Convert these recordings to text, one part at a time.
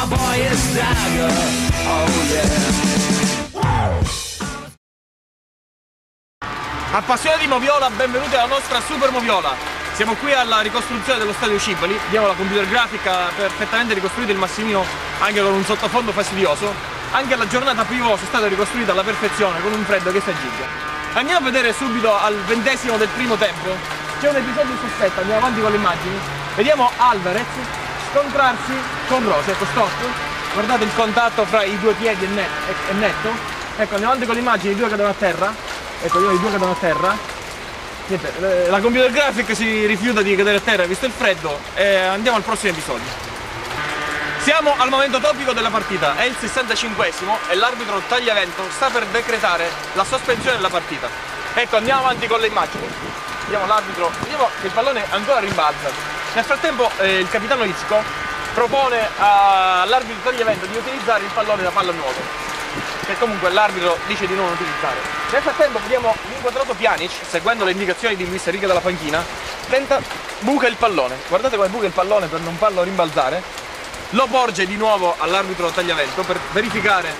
my boy is dagger. Oh yeah. Appassionati di Moviola, benvenuti alla nostra Super Moviola. Siamo qui alla ricostruzione dello stadio Cipoli, abbiamo la computer grafica perfettamente ricostruita il Massimino anche con un sottofondo fastidioso. Anche la giornata piovosa è stata ricostruita alla perfezione con un freddo che si aggiunge. Andiamo a vedere subito al ventesimo del primo tempo. C'è un episodio sospetto, andiamo avanti con le immagini. Vediamo Alvarez scontrarsi con Rose, ecco stop. Guardate il contatto fra i due piedi è netto. Ecco, andiamo avanti con le immagini, i due cadono a terra. Ecco, io i due cadono a terra. Niente, eh, la computer graphic si rifiuta di cadere a terra visto il freddo e andiamo al prossimo episodio. Siamo al momento topico della partita, è il 65esimo e l'arbitro Tagliavento sta per decretare la sospensione della partita. Ecco, andiamo avanti con le immagini. Vediamo l'arbitro, vediamo che il pallone ancora rimbalza. Nel frattempo eh, il capitano Izco propone all'arbitro Tagliavento di utilizzare il pallone da palla nuoto che comunque l'arbitro dice di non utilizzare. Nel frattempo vediamo l'inquadrato Pjanic, seguendo le indicazioni di mister Riga dalla panchina, tenta, buca il pallone. Guardate come buca il pallone per non farlo rimbalzare. Lo porge di nuovo all'arbitro Tagliavento per verificare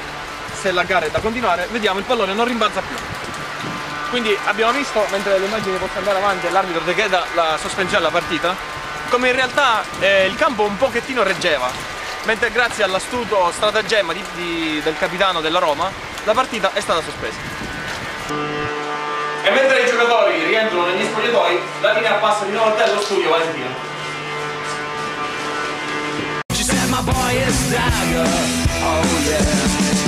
se la gara è da continuare. Vediamo il pallone non rimbalza più. Quindi abbiamo visto, mentre le immagini possono andare avanti l'arbitro decreta la sospensione della partita, come in realtà eh, il campo un pochettino reggeva mentre grazie all'astuto stratagemma di, di, del capitano della Roma la partita è stata sospesa. E mentre i giocatori rientrano negli spogliatoi, la linea passa di nuovo a te allo studio Valentino. She said my boy is dagger. Oh yeah.